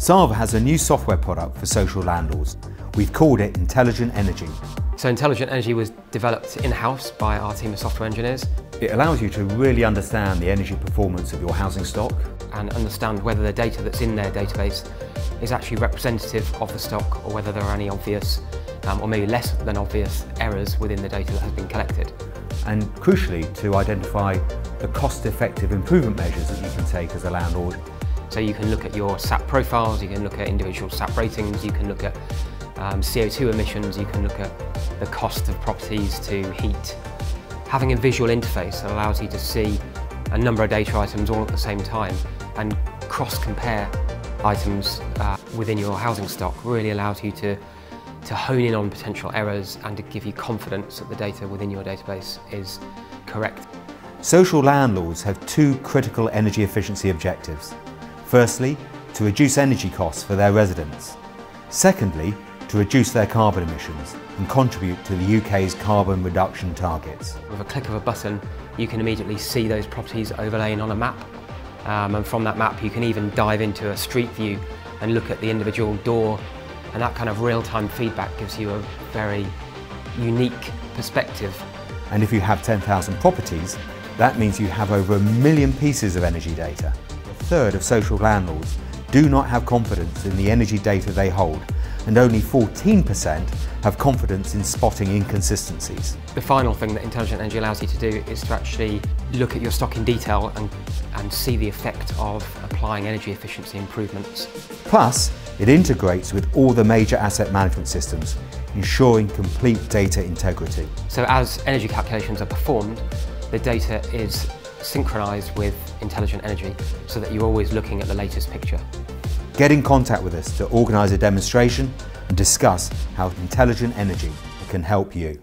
Sava has a new software product for social landlords. We've called it Intelligent Energy. So Intelligent Energy was developed in-house by our team of software engineers. It allows you to really understand the energy performance of your housing stock and understand whether the data that's in their database is actually representative of the stock or whether there are any obvious um, or maybe less than obvious errors within the data that has been collected. And crucially to identify the cost-effective improvement measures that you can take as a landlord. So you can look at your SAP profiles, you can look at individual SAP ratings, you can look at um, CO2 emissions, you can look at the cost of properties to heat. Having a visual interface that allows you to see a number of data items all at the same time and cross-compare items uh, within your housing stock really allows you to, to hone in on potential errors and to give you confidence that the data within your database is correct. Social landlords have two critical energy efficiency objectives. Firstly, to reduce energy costs for their residents. Secondly, to reduce their carbon emissions and contribute to the UK's carbon reduction targets. With a click of a button, you can immediately see those properties overlaying on a map. Um, and from that map, you can even dive into a street view and look at the individual door. And that kind of real-time feedback gives you a very unique perspective. And if you have 10,000 properties, that means you have over a million pieces of energy data. A third of social landlords do not have confidence in the energy data they hold and only 14% have confidence in spotting inconsistencies. The final thing that Intelligent Energy allows you to do is to actually look at your stock in detail and, and see the effect of applying energy efficiency improvements. Plus, it integrates with all the major asset management systems, ensuring complete data integrity. So as energy calculations are performed, the data is synchronized with intelligent energy so that you're always looking at the latest picture. Get in contact with us to organise a demonstration and discuss how intelligent energy can help you.